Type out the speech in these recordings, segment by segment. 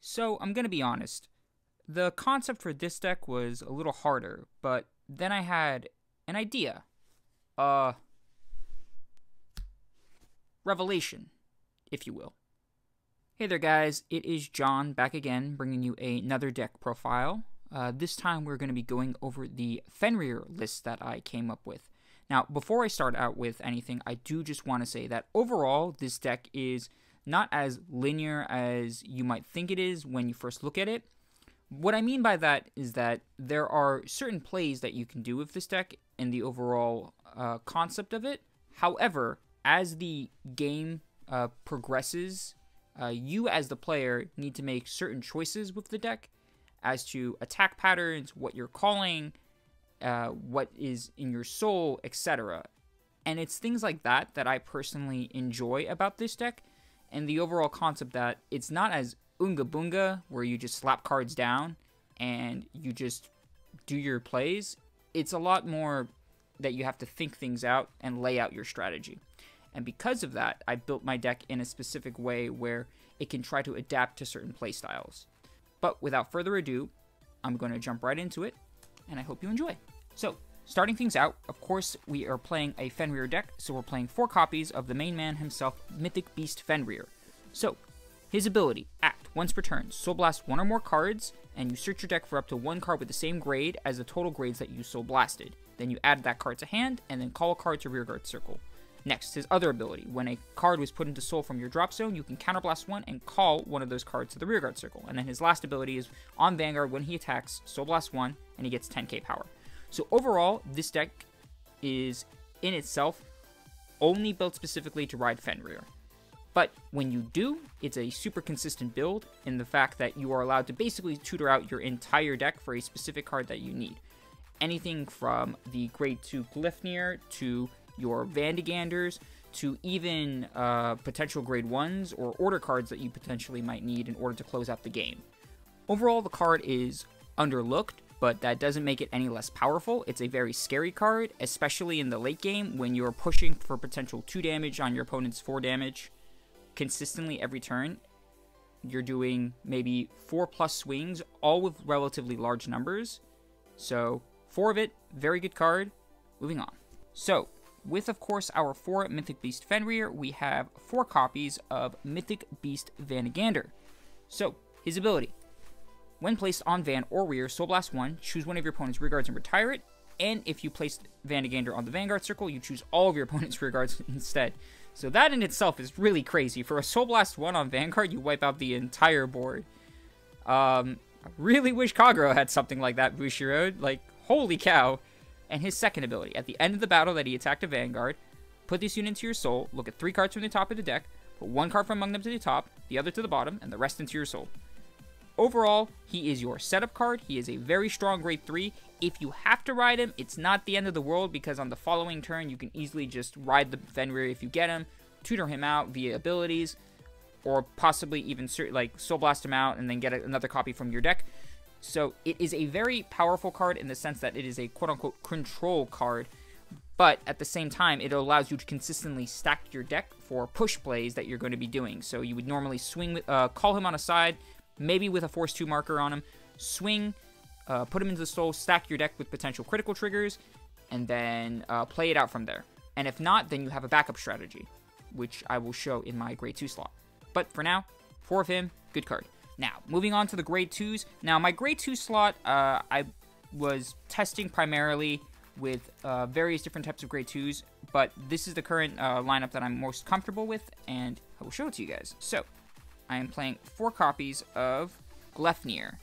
So, I'm going to be honest. The concept for this deck was a little harder, but then I had an idea. Uh revelation, if you will. Hey there guys, it is John back again bringing you another deck profile. Uh, this time we're going to be going over the Fenrir list that I came up with. Now, before I start out with anything, I do just want to say that overall, this deck is not as linear as you might think it is when you first look at it. What I mean by that is that there are certain plays that you can do with this deck and the overall uh, concept of it. However, as the game uh, progresses, uh, you as the player need to make certain choices with the deck as to attack patterns, what you're calling, uh, what is in your soul, etc. And it's things like that that I personally enjoy about this deck, and the overall concept that it's not as unga bunga, where you just slap cards down and you just do your plays. It's a lot more that you have to think things out and lay out your strategy. And because of that, I built my deck in a specific way where it can try to adapt to certain playstyles. But without further ado, I'm going to jump right into it, and I hope you enjoy. So, starting things out, of course, we are playing a Fenrir deck, so we're playing four copies of the main man himself, Mythic Beast Fenrir. So, his ability, Act, once per turn, Soul Blast one or more cards, and you search your deck for up to one card with the same grade as the total grades that you Soul Blasted. Then you add that card to hand, and then call a card to Rearguard Circle. Next, his other ability. When a card was put into Soul from your drop zone, you can counterblast one and call one of those cards to the rearguard circle. And then his last ability is on Vanguard, when he attacks, Soul Blast 1, and he gets 10k power. So overall, this deck is, in itself, only built specifically to ride Fenrir. But when you do, it's a super consistent build in the fact that you are allowed to basically tutor out your entire deck for a specific card that you need. Anything from the Grade 2 Gleipnir to your Vanaganders, to even uh, potential grade 1s or order cards that you potentially might need in order to close out the game. Overall, the card is underlooked, but that doesn't make it any less powerful. It's a very scary card, especially in the late game when you're pushing for potential 2 damage on your opponent's 4 damage consistently every turn. You're doing maybe 4 plus swings, all with relatively large numbers. So, 4 of it, very good card. Moving on. So, with, of course, our four Mythic Beast Fenrir, we have four copies of Mythic Beast Vanagander. So, his ability. When placed on Van or Rear, Soul Blast 1, choose one of your opponent's rear guards and retire it. And if you place Vanagander on the Vanguard circle, you choose all of your opponent's rear guards instead. So that in itself is really crazy. For a Soul Blast 1 on Vanguard, you wipe out the entire board. Um, I really wish Kagero had something like that, Bushiroad. Like, holy cow and his second ability. At the end of the battle that he attacked a Vanguard, put this unit into your soul, look at three cards from the top of the deck, put one card from among them to the top, the other to the bottom, and the rest into your soul. Overall, he is your setup card. He is a very strong grade 3. If you have to ride him, it's not the end of the world because on the following turn, you can easily just ride the Fenrir if you get him, tutor him out via abilities, or possibly even like Soul Blast him out and then get another copy from your deck. So it is a very powerful card in the sense that it is a quote unquote control card, but at the same time, it allows you to consistently stack your deck for push plays that you're going to be doing. So you would normally swing, uh, call him on a side, maybe with a Force 2 marker on him, swing, uh, put him into the soul, stack your deck with potential critical triggers, and then uh, play it out from there. And if not, then you have a backup strategy, which I will show in my grade 2 slot. But for now, four of him, good card. Now, moving on to the grade 2s. Now, my grade 2 slot, uh, I was testing primarily with uh, various different types of grade 2s, but this is the current uh, lineup that I'm most comfortable with, and I will show it to you guys. So, I am playing four copies of Gleipnir.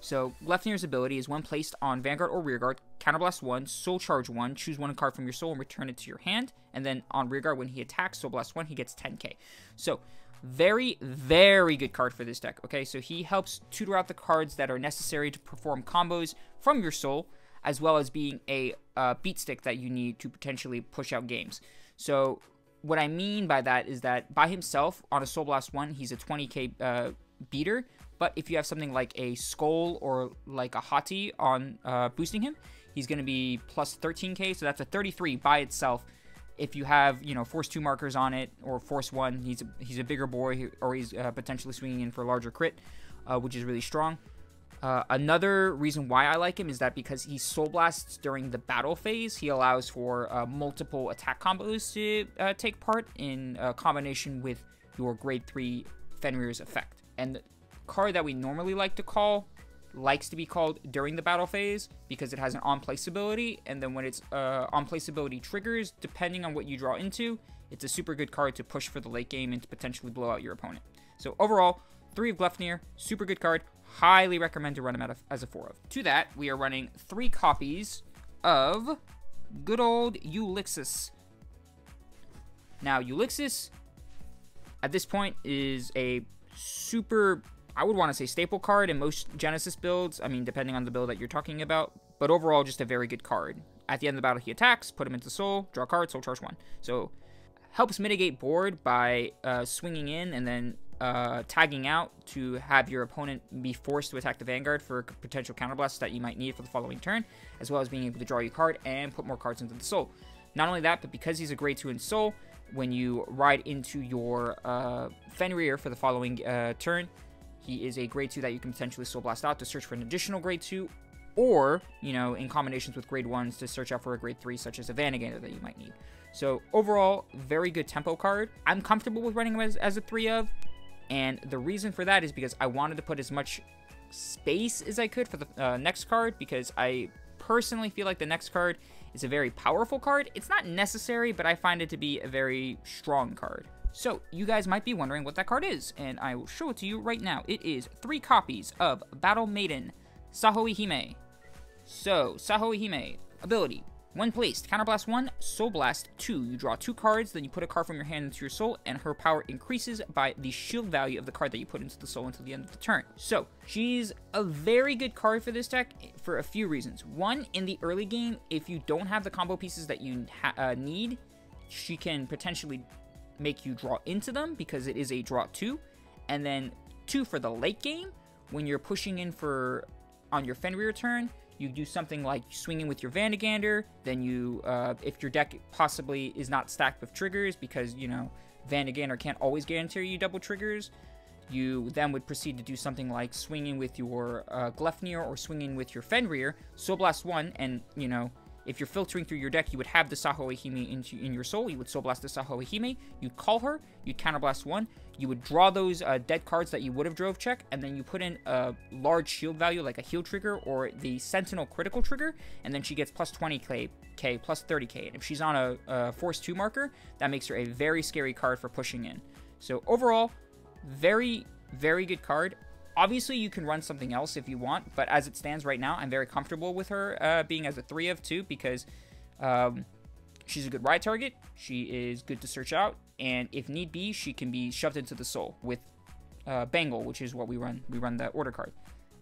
So, Gleipnir's ability is when placed on Vanguard or Rearguard, Counterblast 1, Soul Charge 1, choose one card from your soul and return it to your hand, and then on Rearguard, when he attacks Soul Blast 1, he gets 10k. So, very, very good card for this deck, okay? So he helps tutor out the cards that are necessary to perform combos from your soul, as well as being a uh, beat stick that you need to potentially push out games. So what I mean by that is that by himself, on a Soul Blast 1, he's a 20k uh, beater, but if you have something like a Skoll or like a Hati on uh, boosting him, he's going to be plus 13k, so that's a 33 by itself if you have you know force two markers on it or force one, he's a, he's a bigger boy or he's uh, potentially swinging in for a larger crit. uh, which is really strong. Uh, another reason why I like him is that because he Soul Blasts during the battle phase, he allows for uh, multiple attack combos to uh, take part in combination with your grade 3 Fenrir's effect. And the card that we normally like to call likes to be called during the battle phase because it has an on place ability, and then when its uh, on place ability triggers, depending on what you draw into, it's a super good card to push for the late game and to potentially blow out your opponent. So overall, 3 of Gleipnir, super good card, highly recommend to run him out of, as a 4 of. To that, we are running 3 copies of good old Ulixis. Now, Ulixis, at this point, is a super I would want to say staple card in most Genesis builds. I mean, depending on the build that you're talking about. But overall, just a very good card. At the end of the battle, he attacks, put him into Soul, draw a card, Soul Charge 1. So, helps mitigate board by uh, swinging in and then uh, tagging out to have your opponent be forced to attack the Vanguard for potential counterblasts that you might need for the following turn, as well as being able to draw your card and put more cards into the Soul. Not only that, but because he's a grade 2 in Soul, when you ride into your uh, Fenrir for the following uh, turn, he is a grade 2 that you can potentially Soul Blast out to search for an additional grade 2, or, you know, in combinations with grade 1s to search out for a grade 3, such as a Vanagander that you might need. So, overall, very good tempo card. I'm comfortable with running him as, as a 3 of, and the reason for that is because I wanted to put as much space as I could for the uh, next card, because I personally feel like the next card is a very powerful card. It's not necessary, but I find it to be a very strong card. So, you guys might be wondering what that card is, and I will show it to you right now. It is three copies of Battle Maiden, Sahohime. So, Sahohime, ability. When placed, Counterblast 1, Soul Blast 2. You draw two cards, then you put a card from your hand into your soul, and her power increases by the shield value of the card that you put into the soul until the end of the turn. So, she's a very good card for this deck for a few reasons. One, in the early game, if you don't have the combo pieces that you uh, need, she can potentially make you draw into them because it is a draw two. And then two for the late game, when you're pushing in for on your Fenrir turn, you do something like swinging with your Vanagander. Then you, uh, if your deck possibly is not stacked with triggers because you know Vanagander can't always guarantee you double triggers, you then would proceed to do something like swinging with your uh, Gleipnir or swinging with your Fenrir, Soul Blast 1, and, you know, if you're filtering through your deck, you would have the Sahoe in your soul. You would Soul Blast the Sahohime. You'd call her. You'd Counterblast one. You would draw those uh, dead cards that you would have drove check, and then you put in a large shield value like a heal trigger or the Sentinel critical trigger, and then she gets plus 20k, K, plus 30k. And if she's on a, a Force 2 marker, that makes her a very scary card for pushing in. So overall, very, very good card. Obviously, you can run something else if you want, but as it stands right now, I'm very comfortable with her uh, being as a 3 of 2 because um, she's a good ride target, she is good to search out, and if need be, she can be shoved into the soul with uh, Bangle, which is what we run. We run the order card.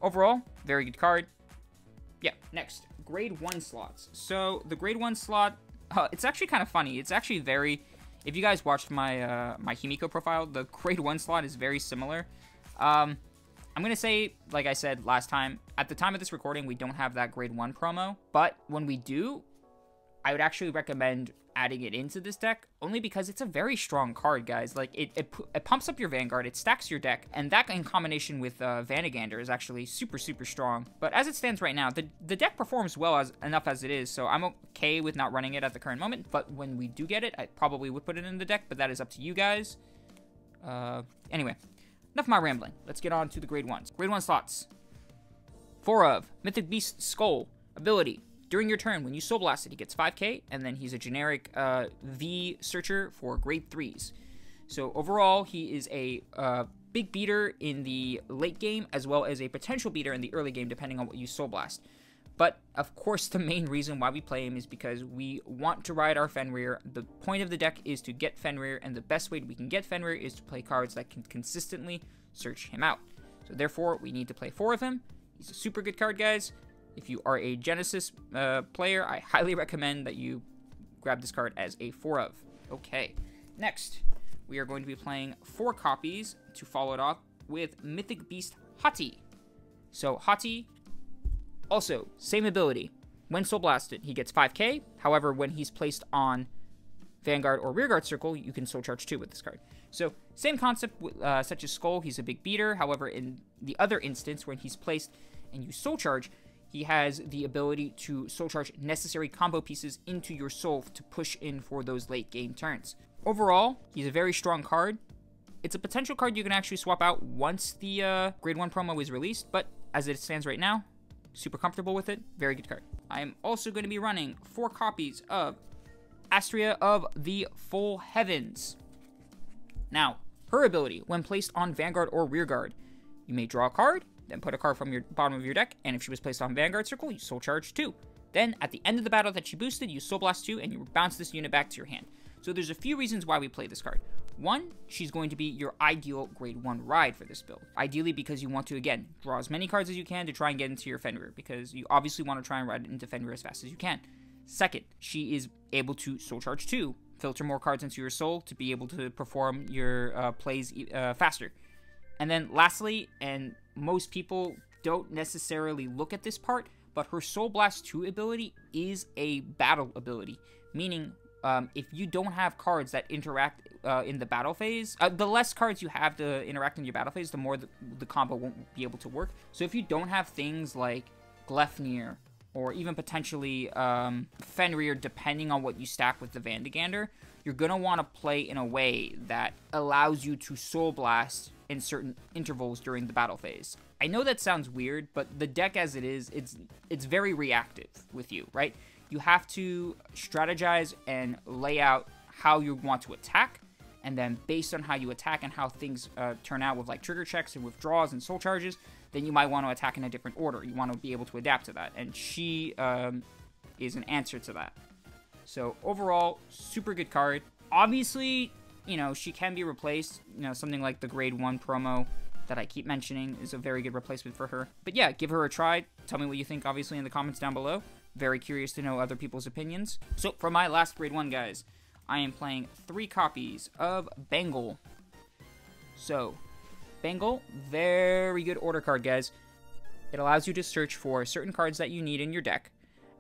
Overall, very good card. Yeah, next, grade 1 slots. So, the grade 1 slot, uh, it's actually kind of funny. It's actually very... If you guys watched my uh, my Himiko profile, the grade 1 slot is very similar. Um, I'm going to say, like I said last time, at the time of this recording, we don't have that grade 1 promo, but when we do, I would actually recommend adding it into this deck, only because it's a very strong card, guys. Like, it, it, it pumps up your Vanguard, it stacks your deck, and that in combination with uh, Vanagander is actually super, super strong. But as it stands right now, the, the deck performs well as enough as it is, so I'm okay with not running it at the current moment, but when we do get it, I probably would put it in the deck, but that is up to you guys. Uh, anyway, Enough of my rambling. Let's get on to the grade ones. Grade one slots. Four of Mythic Beast Skoll. Ability. During your turn, when you Soul Blast it, he gets 5k, and then he's a generic uh, V searcher for grade 3s. So overall, he is a uh, big beater in the late game, as well as a potential beater in the early game, depending on what you Soul Blast. But of course, the main reason why we play him is because we want to ride our Fenrir. The point of the deck is to get Fenrir, and the best way we can get Fenrir is to play cards that can consistently search him out. So therefore, we need to play four of him. He's a super good card, guys. If you are a Genesis uh, player, I highly recommend that you grab this card as a four of. Okay, next, we are going to be playing four copies to follow it off with Mythic Beast Hati. So Hati also, same ability. When Soul Blasted, he gets 5k. However, when he's placed on Vanguard or Rearguard Circle, you can Soul Charge 2 with this card. So, Same concept, uh, such as Skoll, he's a big beater. However, in the other instance, when he's placed and you Soul Charge, he has the ability to Soul Charge necessary combo pieces into your Soul to push in for those late game turns. Overall, he's a very strong card. It's a potential card you can actually swap out once the uh, Grade 1 promo is released, but as it stands right now, super comfortable with it. Very good card. I am also going to be running four copies of Astrea of the Full Heavens. Now, her ability, when placed on Vanguard or Rearguard, you may draw a card, then put a card from your bottom of your deck, and if she was placed on Vanguard Circle, you Soul Charge 2. Then, at the end of the battle that she boosted, you Soul Blast 2, and you bounce this unit back to your hand. So there's a few reasons why we play this card. One, she's going to be your ideal grade 1 ride for this build. Ideally because you want to, again, draw as many cards as you can to try and get into your Fenrir, because you obviously want to try and ride into Fenrir as fast as you can. Second, she is able to Soul Charge 2, filter more cards into your soul to be able to perform your uh, plays uh, faster. And then lastly, and most people don't necessarily look at this part, but her Soul Blast 2 ability is a battle ability, meaning um, if you don't have cards that interact uh, in the battle phase, uh, the less cards you have to interact in your battle phase, the more the, the combo won't be able to work. So if you don't have things like Gleipnir or even potentially um, Fenrir, depending on what you stack with the Vanagander, you're going to want to play in a way that allows you to Soul Blast in certain intervals during the battle phase. I know that sounds weird, but the deck as it is, it's it's very reactive with you, right? You have to strategize and lay out how you want to attack, and then based on how you attack and how things uh, turn out with like trigger checks and withdrawals and soul charges, then you might want to attack in a different order. You want to be able to adapt to that, and she um, is an answer to that. So overall, super good card. Obviously, you know, she can be replaced. You know, something like the grade 1 promo that I keep mentioning is a very good replacement for her. But yeah, give her a try. Tell me what you think, obviously, in the comments down below. Very curious to know other people's opinions. So, for my last grade 1, guys, I am playing three copies of Bangle. So, Bangle, very good order card, guys. It allows you to search for certain cards that you need in your deck,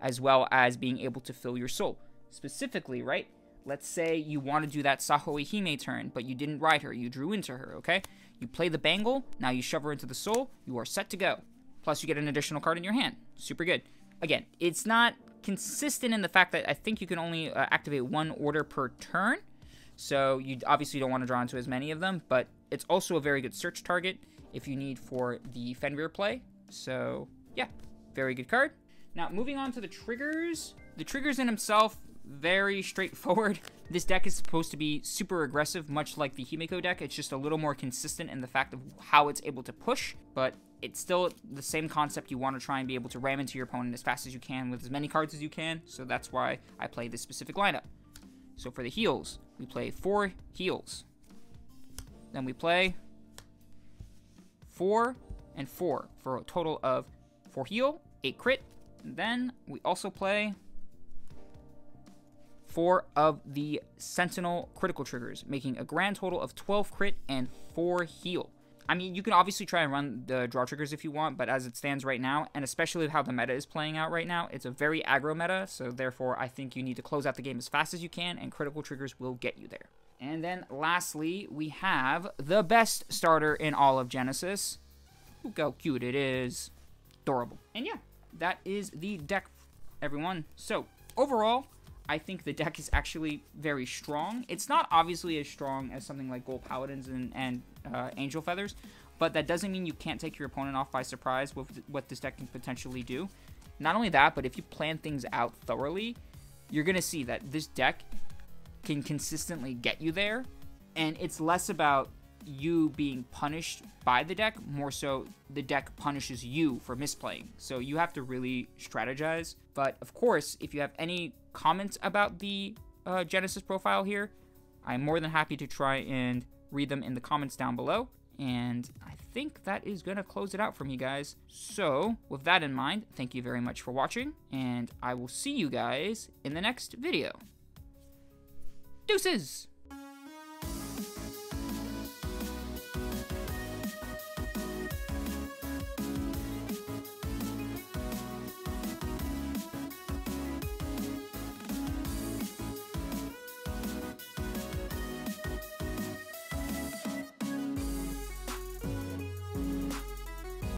as well as being able to fill your soul. Specifically, right? Let's say you want to do that Sahohime turn, but you didn't ride her, you drew into her, okay? You play the Bangle, now you shove her into the Soul, you are set to go. Plus, you get an additional card in your hand. Super good. Again, it's not consistent in the fact that I think you can only uh, activate one order per turn, so you obviously don't want to draw into as many of them, but it's also a very good search target if you need for the Fenrir play. So, yeah, very good card. Now, moving on to the triggers. The triggers in himself, very straightforward. This deck is supposed to be super aggressive, much like the Himeko deck. It's just a little more consistent in the fact of how it's able to push, but it's still the same concept. You want to try and be able to ram into your opponent as fast as you can with as many cards as you can, so that's why I play this specific lineup. So for the heals, we play four heals. Then we play four and four for a total of four heal, eight crit. And then we also play four of the Sentinel critical triggers, making a grand total of 12 crit and 4 heal. I mean, you can obviously try and run the draw triggers if you want, but as it stands right now, and especially how the meta is playing out right now, it's a very aggro meta, so therefore I think you need to close out the game as fast as you can, and critical triggers will get you there. And then lastly, we have the best starter in all of Genesis. Look how cute it is. Adorable. And yeah, that is the deck, everyone. So, overall, I think the deck is actually very strong. It's not obviously as strong as something like Gold Paladins and, and uh, Angel Feathers, but that doesn't mean you can't take your opponent off by surprise with what this deck can potentially do. Not only that, but if you plan things out thoroughly, you're going to see that this deck can consistently get you there, and it's less about you being punished by the deck, more so the deck punishes you for misplaying. So you have to really strategize. But of course, if you have any comments about the uh, Genesis profile here, I'm more than happy to try and read them in the comments down below. And I think that is going to close it out for me, guys. So, with that in mind, thank you very much for watching, and I will see you guys in the next video. Deuces!